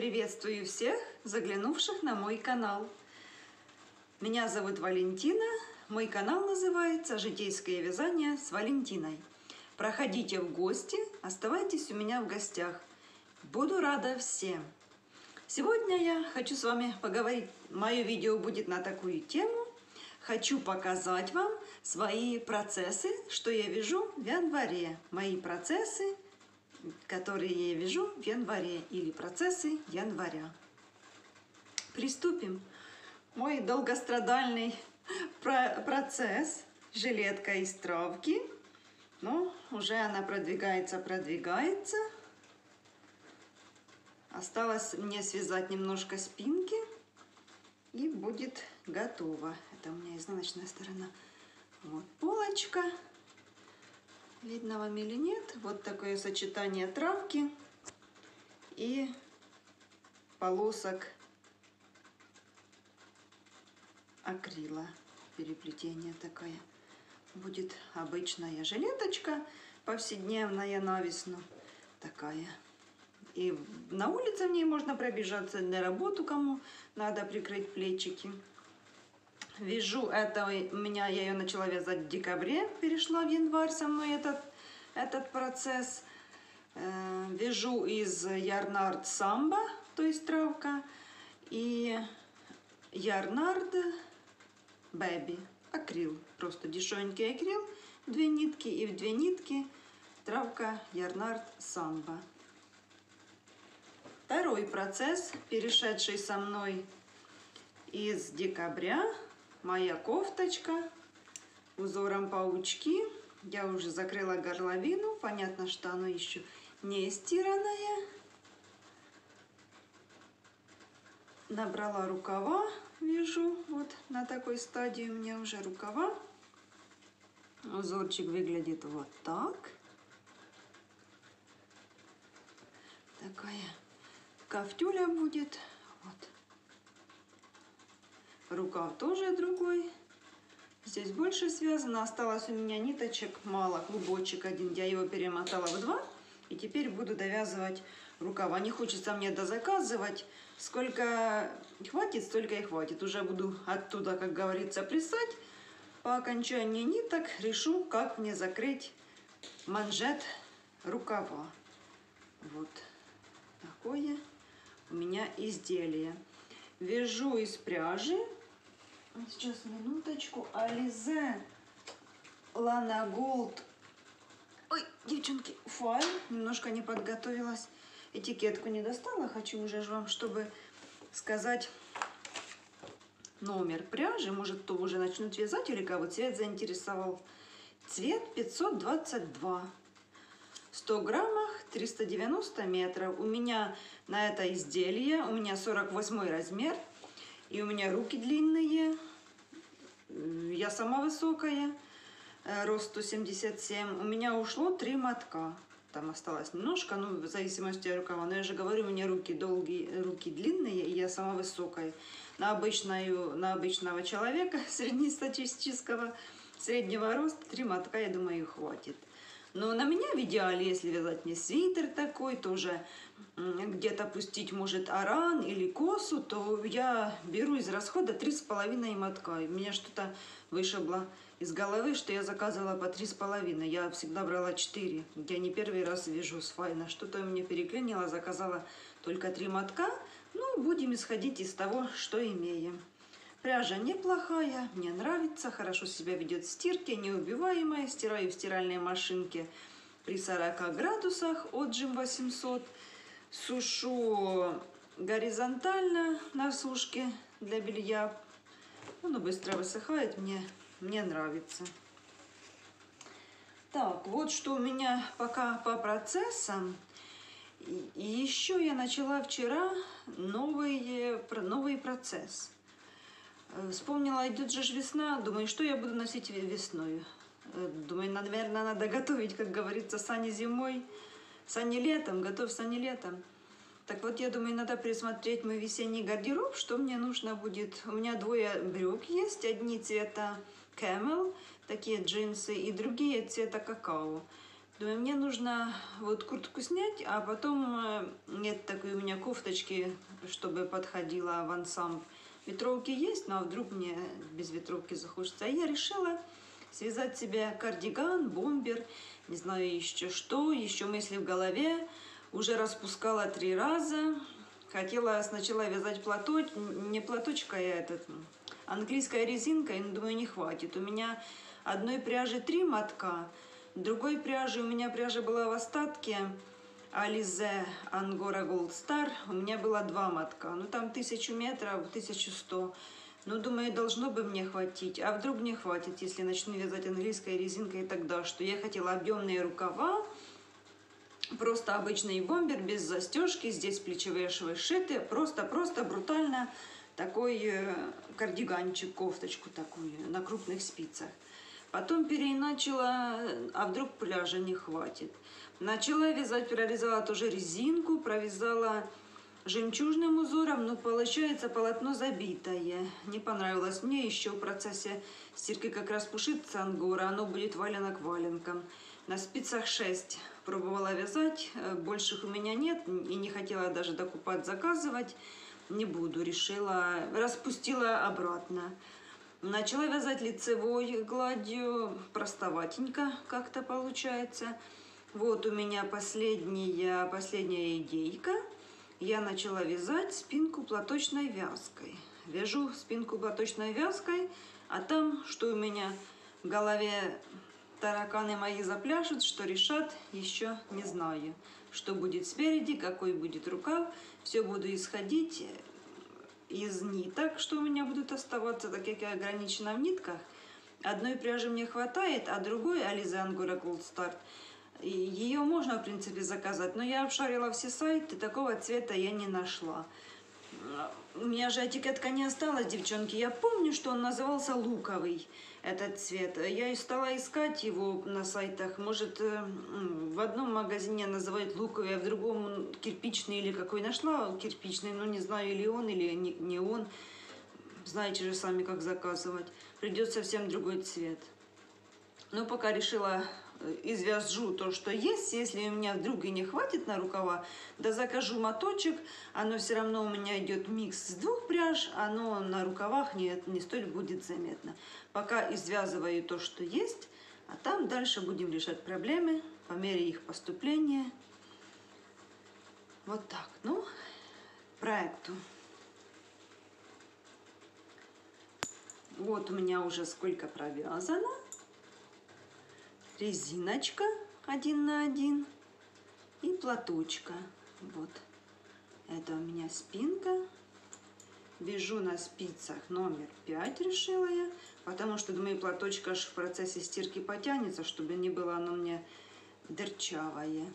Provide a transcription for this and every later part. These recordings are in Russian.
Приветствую всех, заглянувших на мой канал. Меня зовут Валентина. Мой канал называется «Житейское вязание с Валентиной». Проходите в гости, оставайтесь у меня в гостях. Буду рада всем. Сегодня я хочу с вами поговорить. Мое видео будет на такую тему. Хочу показать вам свои процессы, что я вяжу в январе. Мои процессы, которые я вяжу в январе или процессы января. Приступим. Мой долгострадальный процесс жилетка из травки. Ну, уже она продвигается, продвигается. Осталось мне связать немножко спинки и будет готово. Это у меня изнаночная сторона. Вот полочка. Видно вам или нет? Вот такое сочетание травки и полосок акрила. Переплетение такое. Будет обычная жилеточка повседневная на весну. Такая. И на улице в ней можно пробежаться на работу, кому надо прикрыть плечики. Вяжу это, у меня я ее начала вязать в декабре, перешла в январь со мной этот, этот процесс. Э, вяжу из Ярнард Самба, то есть травка, и Ярнард Бэби, акрил, просто дешевенький акрил, две нитки и в две нитки травка Ярнард Самба. Второй процесс, перешедший со мной из декабря, моя кофточка узором паучки. Я уже закрыла горловину, понятно, что оно еще не стиранное. Набрала рукава, вяжу, вот на такой стадии у меня уже рукава. Узорчик выглядит вот так. Такая Кафтюля будет. Рукав тоже другой. Здесь больше связано. Осталось у меня ниточек мало, клубочек один. Я его перемотала в два. И теперь буду довязывать рукава. Не хочется мне дозаказывать. Сколько хватит, столько и хватит. Уже буду оттуда, как говорится, плясать. По окончании ниток решу, как мне закрыть манжет рукава. Вот такое у меня изделие. Вяжу из пряжи. Сейчас минуточку. Ализе Лана Голд. Ой, девчонки, файл. Немножко не подготовилась. Этикетку не достала. Хочу уже вам, чтобы сказать номер пряжи. Может, то уже начнут вязать или кого цвет заинтересовал. Цвет 522. 100 граммах 390 метров. У меня на это изделие, у меня 48 размер, и у меня руки длинные, я сама высокая, э, рост 177. У меня ушло 3 мотка. Там осталось немножко, ну, в зависимости от рукава. Но я же говорю, у меня руки долгие, руки длинные, и я сама высокая. На, обычную, на обычного человека среднестатистического, среднего роста, 3 мотка, я думаю, хватит. Но на меня в идеале, если вязать мне свитер такой, тоже где-то пустить, может, аран или косу, то я беру из расхода три с половиной мотка. И меня что-то вышибло из головы, что я заказывала по три с половиной. Я всегда брала четыре. Я не первый раз вяжу с файна. Что-то мне переклинило, заказала только три мотка. Ну, будем исходить из того, что имеем. Пряжа неплохая, мне нравится, хорошо себя ведет в стирке, неубиваемая. Стираю в стиральной машинке при 40 градусах от Джим 800. Сушу горизонтально на сушке для белья. Оно быстро высыхает, мне, мне нравится. Так, вот что у меня пока по процессам. И еще я начала вчера новый, новый процесс. Э, вспомнила, идет же весна, думаю, что я буду носить весной. Э, думаю, наверное, надо готовить, как говорится, сани зимой, сани летом, готовь сани летом. Так вот, я думаю, надо пересмотреть мой весенний гардероб, что мне нужно будет. У меня двое брюк есть, одни цвета camel, такие джинсы, и другие цвета какао. Думаю, мне нужно вот куртку снять, а потом э, нет такой у меня кофточки, чтобы подходила в ансамбль. Ветровки есть, но вдруг мне без ветровки захочется. А я решила связать себе кардиган, бомбер, не знаю еще что, еще мысли в голове. Уже распускала три раза. Хотела сначала вязать платочек, не платочка, а этот, английская резинка, и думаю, не хватит. У меня одной пряжи три мотка, другой пряжи, у меня пряжа была в остатке, Ализе Ангора Gold Star, у меня было два мотка, ну там тысячу метров, 1100. Ну, думаю, должно бы мне хватить. А вдруг не хватит, если начну вязать английской резинкой тогда, что я хотела объемные рукава, просто обычный бомбер без застежки, здесь плечевые швы шиты, просто-просто брутально такой э, кардиганчик, кофточку такую на крупных спицах. Потом переиначила, а вдруг пляжа не хватит. Начала вязать, прорезала тоже резинку, провязала жемчужным узором, но получается полотно забитое. Не понравилось мне еще в процессе стирки как раз пушится ангора, оно будет валенок валенком. На спицах 6 пробовала вязать, э, больших у меня нет и не хотела даже докупать, заказывать не буду, решила, распустила обратно. Начала вязать лицевой гладью, простоватенько как-то получается. Вот у меня последняя, последняя идейка. Я начала вязать спинку платочной вязкой. Вяжу спинку платочной вязкой, а там, что у меня в голове тараканы мои запляшут, что решат, еще не знаю. Что будет спереди, какой будет рукав. Все буду исходить из ниток, что у меня будут оставаться, так как я ограничена в нитках. Одной пряжи мне хватает, а другой Ализа Ангура Gold Start. Ее можно, в принципе, заказать, но я обшарила все сайты, такого цвета я не нашла. У меня же этикетка не осталась, девчонки. Я помню, что он назывался луковый этот цвет. Я и стала искать его на сайтах. Может, э, в одном магазине называют луковый, а в другом кирпичный или какой. Нашла кирпичный, но не знаю, или он, или не он. Знаете же сами, как заказывать. Придет совсем другой цвет. Но пока решила извяжу то, что есть. Если у меня вдруг и не хватит на рукава, да закажу моточек. Оно все равно у меня идет микс с двух пряж, оно на рукавах не, не столь будет заметно. Пока извязываю то, что есть, а там дальше будем решать проблемы по мере их поступления. Вот так. Ну, проекту. Вот у меня уже сколько провязано резиночка один на один и платочка. Вот. Это у меня спинка. Вяжу на спицах номер 5 решила я, потому что, думаю, платочка аж в процессе стирки потянется, чтобы не было оно мне дырчавое.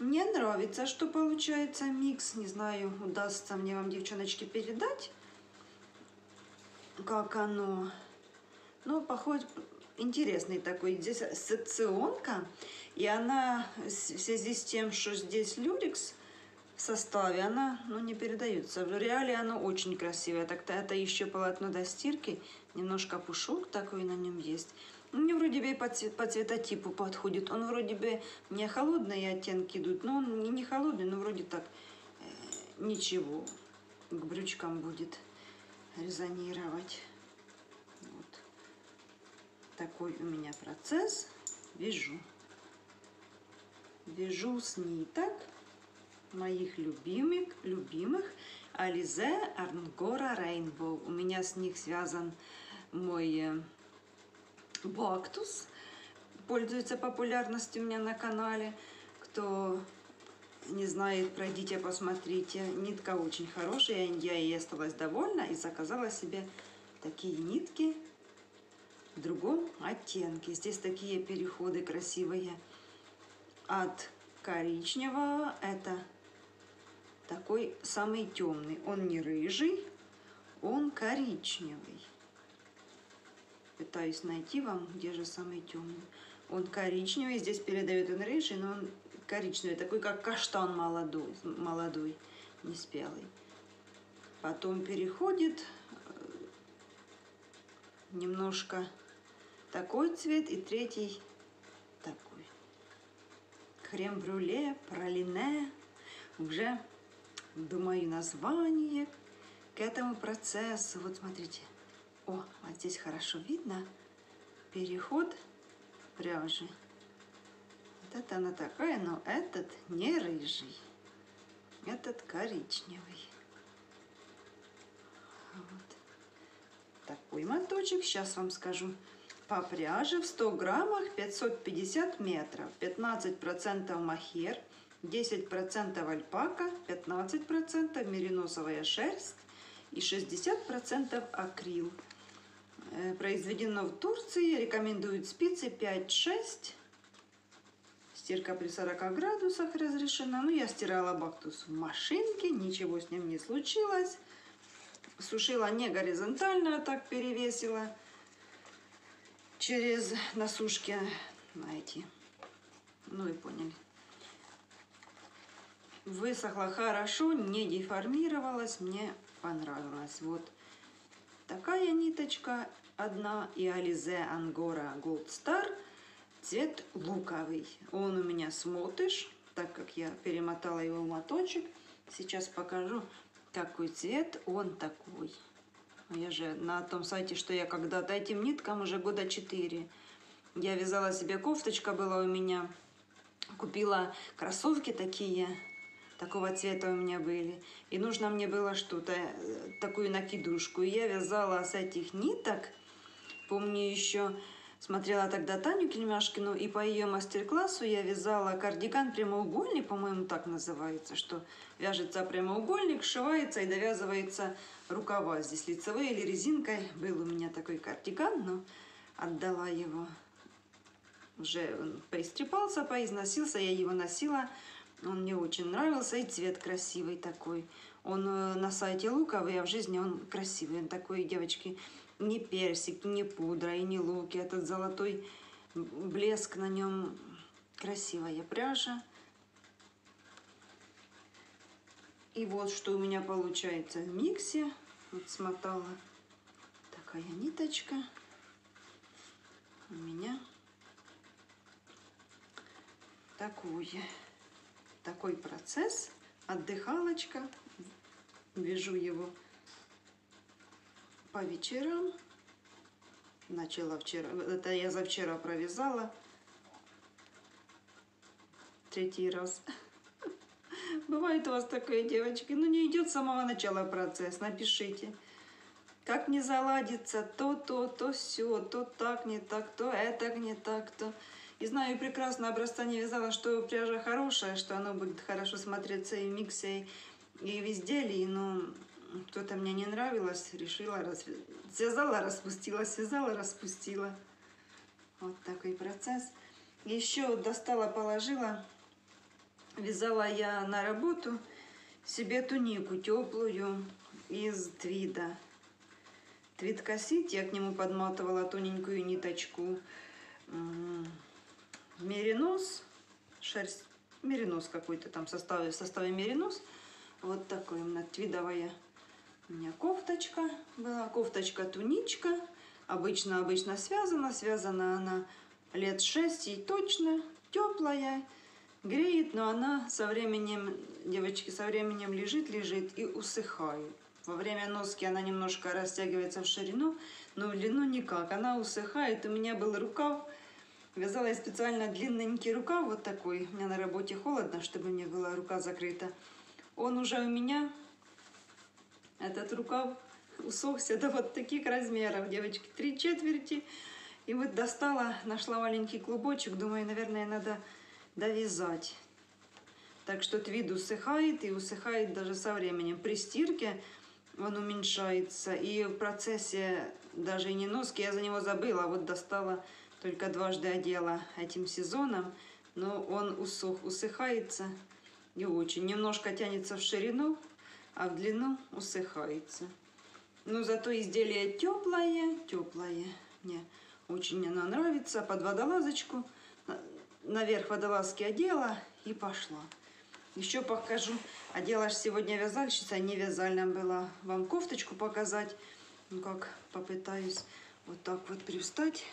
Мне нравится, что получается микс. Не знаю, удастся мне вам, девчоночки, передать, как оно. Но, походу, интересный такой. Здесь секционка, и она в связи с тем, что здесь люрикс в составе, она ну, не передается. В реале оно очень красивое. Так-то это еще полотно до стирки, немножко пушок такой на нем есть. Мне вроде бы по, цвет, по цветотипу подходит. Он вроде бы не холодные оттенки идут, но он не, не холодный, но вроде так э, ничего. К брючкам будет резонировать такой у меня процесс. Вяжу. Вяжу с ниток моих любимых, любимых Ализе Арнгора Рейнбоу. У меня с них связан мой э, бактус. Пользуется популярностью у меня на канале. Кто не знает, пройдите, посмотрите. Нитка очень хорошая. Я ей осталась довольна и заказала себе такие нитки в другом оттенке. Здесь такие переходы красивые. От коричневого это такой самый темный. Он не рыжий, он коричневый. Пытаюсь найти вам, где же самый темный. Он коричневый, здесь передает он рыжий, но он коричневый, такой как каштан молодой, молодой, не спелый. Потом переходит э, немножко такой цвет и третий такой. крем-брюле, пралине. Уже думаю название к этому процессу. Вот смотрите. О, вот здесь хорошо видно переход пряжи. Вот это она такая, но этот не рыжий. Этот коричневый. Вот. Такой моточек, сейчас вам скажу. По пряже в 100 граммах 550 метров. 15% махер, 10% альпака, 15% мериносовая шерсть и 60% акрил. Э, произведено в Турции, рекомендуют спицы 5-6. Стирка при 40 градусах разрешена. Ну, я стирала бактус в машинке, ничего с ним не случилось. Сушила не горизонтально, а так перевесила через на эти. Ну и поняли. Высохла хорошо, не деформировалась, мне понравилось. Вот такая ниточка одна и Ализе Ангора Gold Star цвет луковый. Он у меня смотыш, так как я перемотала его в моточек. Сейчас покажу, какой цвет он такой. Я же на том сайте, что я когда-то этим ниткам уже года 4. Я вязала себе кофточка была у меня. Купила кроссовки такие, такого цвета у меня были. И нужно мне было что-то, э, такую накидушку. И я вязала с этих ниток. Помню еще, смотрела тогда Таню Кельмяшкину, и по ее мастер-классу я вязала кардиган прямоугольник, по-моему, так называется, что вяжется прямоугольник, сшивается и довязывается рукава здесь лицевые или резинкой. Был у меня такой кардиган, но отдала его. Уже он поистрепался, поизносился, я его носила. Он мне очень нравился, и цвет красивый такой. Он э, на сайте луковый, а в жизни он красивый. Он такой, девочки, не персик, не пудра и не луки. Этот золотой блеск на нем. Красивая пряжа. И вот что у меня получается в миксе. Вот смотала такая ниточка. У меня такой, такой процесс. Отдыхалочка. Вяжу его по вечерам. Начала вчера. Это я за вчера провязала. Третий раз. Бывает у вас такое, девочки, ну не идет с самого начала процесс, напишите. Как не заладится то, то, то все, то так, не так, то это не так, то... И знаю прекрасно, образца не вязала, что пряжа хорошая, что оно будет хорошо смотреться и в миксе, и в изделии, но кто-то мне не нравилось, решила, раз... связала, распустила, связала, распустила. Вот такой процесс. Еще достала, положила Вязала я на работу себе тунику теплую из твида. Твид косить, я к нему подматывала тоненькую ниточку. Меринос, шерсть, меринос какой-то там в составе, в составе меринос. Вот такой у меня твидовая у меня кофточка была. Кофточка-туничка. Обычно-обычно связана. Связана она лет 6 и точно. Теплая греет, но она со временем, девочки, со временем лежит, лежит и усыхает. Во время носки она немножко растягивается в ширину, но в длину никак. Она усыхает. У меня был рукав. Вязала я специально длинненький рукав, вот такой. У меня на работе холодно, чтобы мне была рука закрыта. Он уже у меня, этот рукав, усохся до вот таких размеров, девочки. Три четверти. И вот достала, нашла маленький клубочек. Думаю, наверное, надо довязать. Так что твид усыхает и усыхает даже со временем. При стирке он уменьшается. И в процессе даже и не носки, я за него забыла. Вот достала, только дважды одела этим сезоном. Но он усох, усыхается и очень. Немножко тянется в ширину, а в длину усыхается. Но зато изделие теплое, теплое. Мне очень оно нравится. Под водолазочку наверх водолазки одела и пошла. Еще покажу. Одела же сегодня вязальщица, не вязальная была. Вам кофточку показать. Ну как, попытаюсь вот так вот привстать.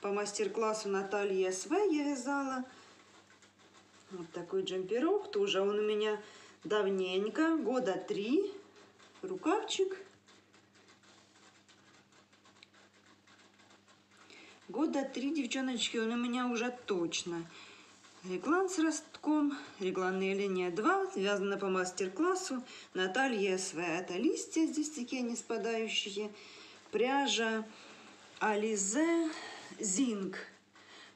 По мастер-классу Натальи СВ я вязала. Вот такой джемперок. Тоже он у меня давненько, года три. Рукавчик. Года три, девчоночки, он у меня уже точно. Реглан с ростком, регланная линия 2, связана по мастер-классу Наталья СВ. Это листья здесь такие не спадающие. Пряжа Ализе Зинг.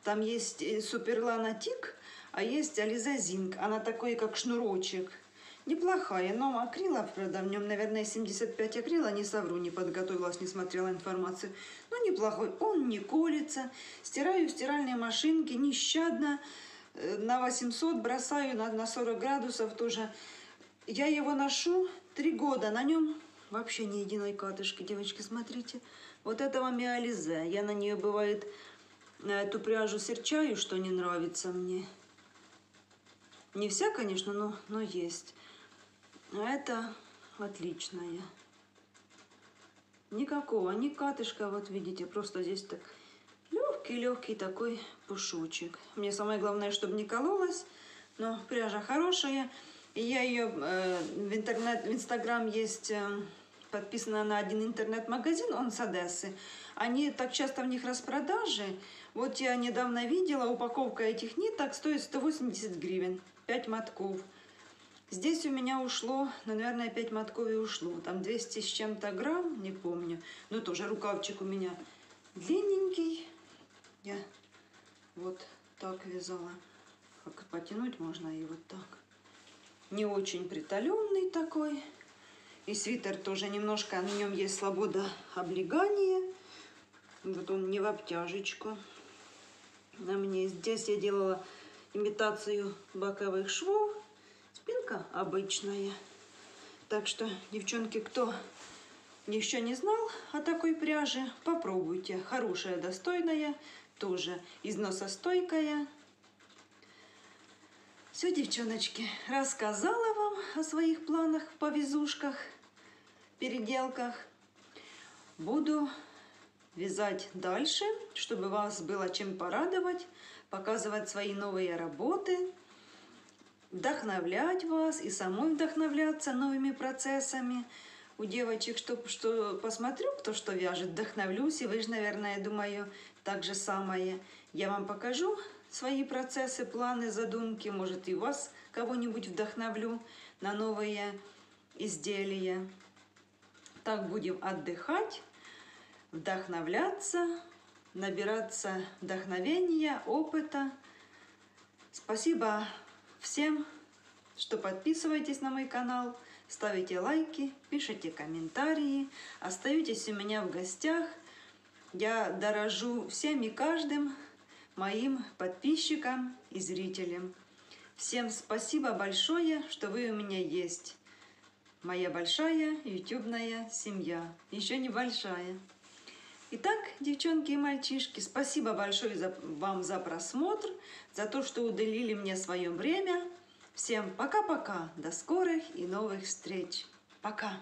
Там есть э, Суперланатик, а есть Ализе Зинг. Она такой, как шнурочек. Неплохая, но акрила, правда, в нем, наверное, 75 акрила, не совру, не подготовилась, не смотрела информацию. Но неплохой, он не колется, стираю в стиральной машинке нещадно, э, на 800 бросаю на, на 40 градусов тоже. Я его ношу три года, на нем вообще ни единой катышки, девочки, смотрите. Вот этого миолизе, я на нее бывает на эту пряжу серчаю, что не нравится мне. Не вся, конечно, но, но есть. А это отличная. Никакого, ни катышка, вот видите, просто здесь так легкий-легкий такой пушочек. Мне самое главное, чтобы не кололась, но пряжа хорошая. И я ее э, в интернет, в инстаграм есть э, подписана на один интернет-магазин, он с Одессы. Они так часто в них распродажи. Вот я недавно видела, упаковка этих ниток стоит 180 гривен, 5 мотков. Здесь у меня ушло, ну, наверное, 5 мотков и ушло. Там 200 с чем-то грамм, не помню. Но тоже рукавчик у меня длинненький. Я вот так вязала. Как потянуть можно и вот так. Не очень приталенный такой. И свитер тоже немножко, на нем есть свобода облегания. Вот он не в обтяжечку. На мне здесь я делала имитацию боковых швов спинка обычная. Так что, девчонки, кто еще не знал о такой пряже, попробуйте. Хорошая, достойная, тоже износостойкая. Все, девчоночки, рассказала вам о своих планах, повезушках, переделках. Буду вязать дальше, чтобы вас было чем порадовать, показывать свои новые работы – вдохновлять вас и самой вдохновляться новыми процессами. У девочек, что, что посмотрю, кто что вяжет, вдохновлюсь, и вы же, наверное, думаю, так же самое. Я вам покажу свои процессы, планы, задумки, может, и вас кого-нибудь вдохновлю на новые изделия. Так будем отдыхать, вдохновляться, набираться вдохновения, опыта. Спасибо всем, что подписываетесь на мой канал, ставите лайки, пишите комментарии, остаетесь у меня в гостях. Я дорожу всем и каждым моим подписчикам и зрителям. Всем спасибо большое, что вы у меня есть. Моя большая ютубная семья, еще небольшая. Итак, девчонки и мальчишки, спасибо большое за, вам за просмотр, за то, что уделили мне свое время. Всем пока-пока, до скорых и новых встреч. Пока!